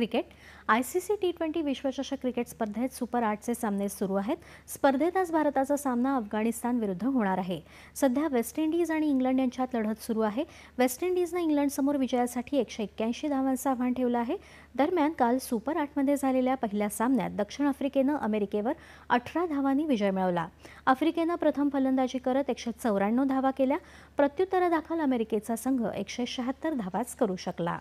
Cricket. I C C T twenty विश्वचषक cricket स्पर्धेत super आठचे सामने सुरू आहेत. स्पर्धेत आज भारताचा सामना अफगाणिस्तान विरुद्ध होणार आहे. सध्या वेस्ट इंडिज आणि इंग्लंड यांच्यात लढत सुरू आहे. वेस्ट इंडिजनं इंग्लंडसमोर विजयासाठी एकशे एक्क्याऐंशी धावांचं आव्हान ठेवलं आहे. दरम्यान काल सुपर आठमध्ये झालेल्या पहिल्या सामन्यात दक्षिण आफ्रिकेनं अमेरिकेवर अठरा धावांनी विजय मिळवला. आफ्रिकेनं प्रथम फलंदाजी करत एकशे चौऱ्याण्णव धावा केल्या. प्रत्युत्तरादाखल अमेरिकेचा संघ एकशे शहात्तर धावाच करू शकला.